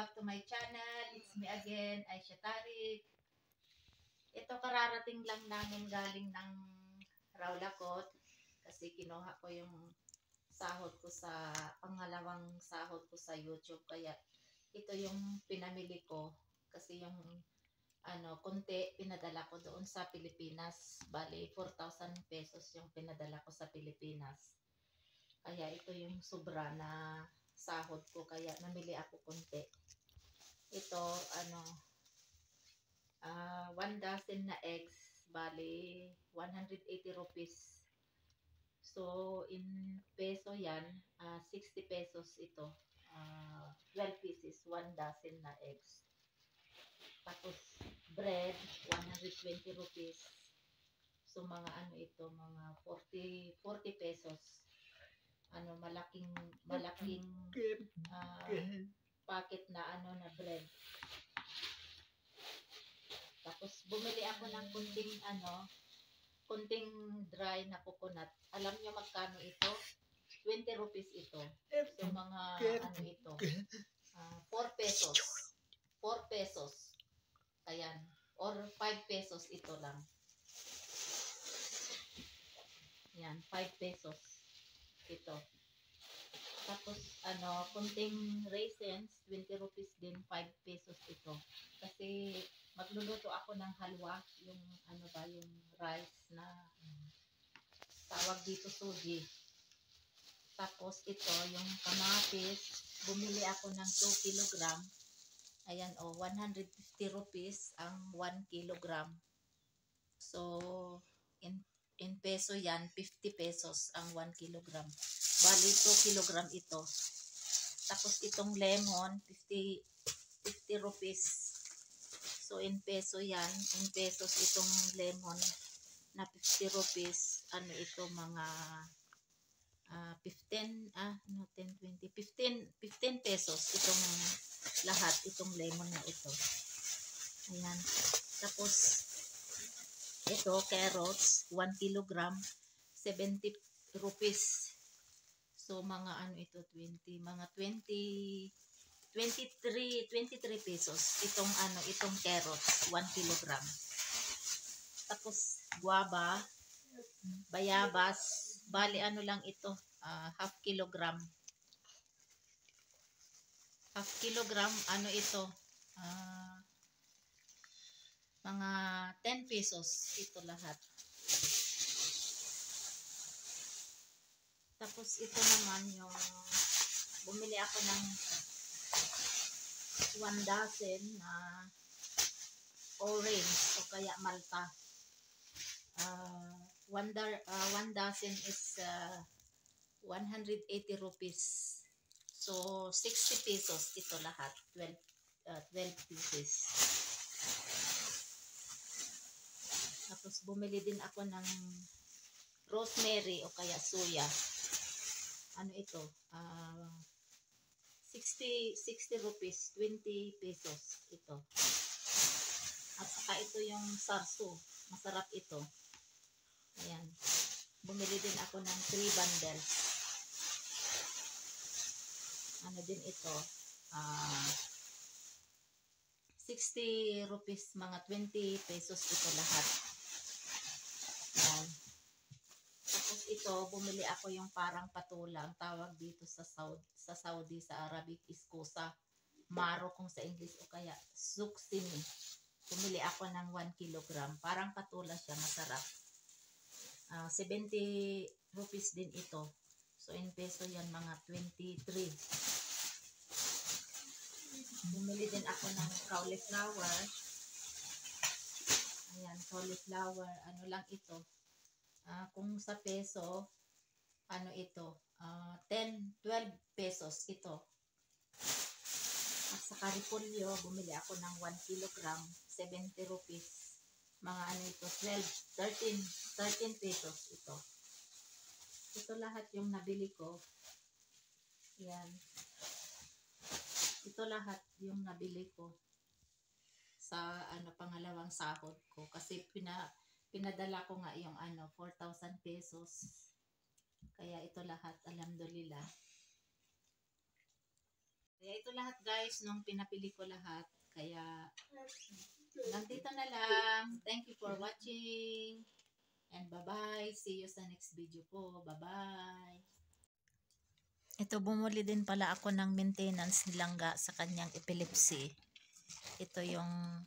back to my channel. It's me again, Aisha Tarik. Ito kararating lang namin galing ng Raulacot kasi kinuha ko yung sahod ko sa pangalawang sahod ko sa YouTube kaya ito yung pinamili ko kasi yung ano, konti pinadala ko doon sa Pilipinas. Bali, 4,000 pesos yung pinadala ko sa Pilipinas. Kaya ito yung sobra na sahod ko kaya namili ako konti. Ito ano ah one dozen na eggs bali 180 rupees. So in peso yan ah 60 pesos ito. ah 12 pieces, one dozen na eggs. Tapos bread 120 rupees. So mga ano ito, mga 40 40 pesos ano malaking malaking ah, packet na ano na bread. Tapos bumili ako ng kunting ano, kunting dry na coconut. Alam niyo magkano ito? 20 rupees ito. So mga ano ito? ah 4 pesos. 4 pesos. Ayan. Or 5 pesos ito lang. Yan, 5 pesos ito. Tapos, ano, kunting raisins, 20 rupees din, 5 pesos ito. Kasi, magluluto ako ng halwa, yung, ano ba, yung rice na, tawag dito suji. Tapos, ito, yung kamatis, bumili ako ng 2 kilogram. Ayan, o, oh, 150 rupees ang 1 kilogram. So, in in peso yan, 50 pesos ang 1 kilogram. Bali, 2 kilogram ito. Tapos itong lemon, 50, 50 rupees. So, in peso yan. In pesos itong lemon na 50 rupees. Ano ito, mga uh, 15, ah, no, 10, 20, 15, 15 pesos itong lahat, itong lemon na ito. Ayan. Tapos, ito, carrots, 1 kilogram, 70 rupees. So, mga ano ito, 20, mga 20, 23, 23 pesos. Itong ano, itong carrots, 1 kilogram. Tapos, guava, bayabas, bali ano lang ito, uh, half kilogram. Half kilogram, ano ito, ah, uh, mga 10 pesos ito lahat. Tapos ito naman yung bumili ako ng 1 dozen na orange o kaya malta. Uh, one, uh, one dozen is uh, 180 rupees. So, 60 pesos ito lahat. 12, uh, 12 pieces. Tapos bumili din ako ng rosemary o kaya soya. Ano ito? Uh, 60, 60 rupees, 20 pesos ito. At saka ito yung sarso. Masarap ito. Ayan. Bumili din ako ng 3 bundles. Ano din ito? Ah... Uh, 60 rupees, mga 20 pesos ito lahat. Yan. Tapos ito, bumili ako yung parang patulang, tawag dito sa Saudi, sa Saudi, sa Arabic is kusa. Maro kung sa English o kaya suksini. Bumili ako ng 1 kilogram. Parang patula siya, masarap. Uh, ah, 70 rupees din ito. So, in peso yan, mga 23. Bumili din ako ng cauliflower. Ayan, cauliflower. Ano lang ito. Uh, kung sa peso, ano ito? Uh, 10, 12 pesos ito. At sa karipolyo, bumili ako ng 1 kilogram, 70 rupees. Mga ano ito, 12, 13, 13 pesos ito. Ito lahat yung nabili ko. Yan. Ito lahat yung nabili ko sa ano pangalawang sahod ko kasi pina, pinadala ko nga yung ano 4,000 pesos. Kaya ito lahat alhamdulillah Kaya ito lahat guys, nung pinapili ko lahat. Kaya hanggang dito na lang. Thank you for watching. And bye-bye. See you sa next video po. Bye-bye. Ito, bumuli din pala ako ng maintenance nilangga sa kanyang epilepsy. Ito yung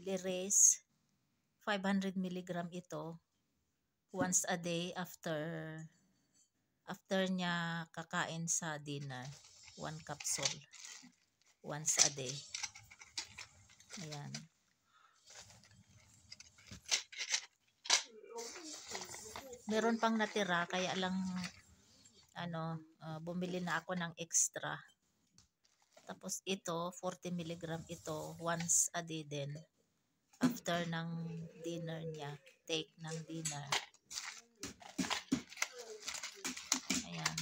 Lirace. 500 mg ito. Once a day after after niya kakain sa dinner. One capsule. Once a day. Ayan. Meron pang natira kaya lang ano, uh, bumili na ako ng extra. Tapos ito, 40 mg ito, once a day din. After ng dinner niya, take ng dinner. Ayan.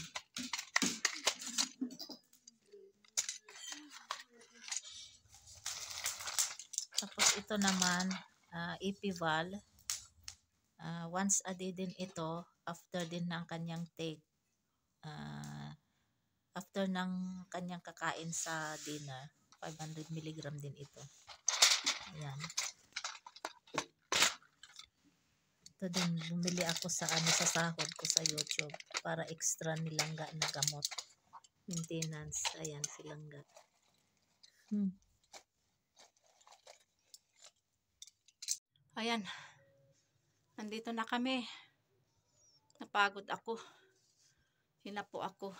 Tapos ito naman, uh, Epival. Uh, once a day din ito, after din ng kanyang take. Uh, after ng kanyang kakain sa dinner, 500 mg din ito. Ayan. Ito din, bumili ako sa ano sa sahod ko sa YouTube para extra nilangga na gamot. Maintenance. Ayan, silangga. Hmm. Ayan. Nandito na kami. Napagod ako. Hinapo ako.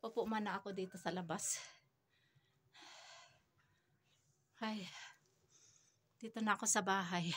Upo man na ako dito sa labas. Ay. Dito na ako sa bahay.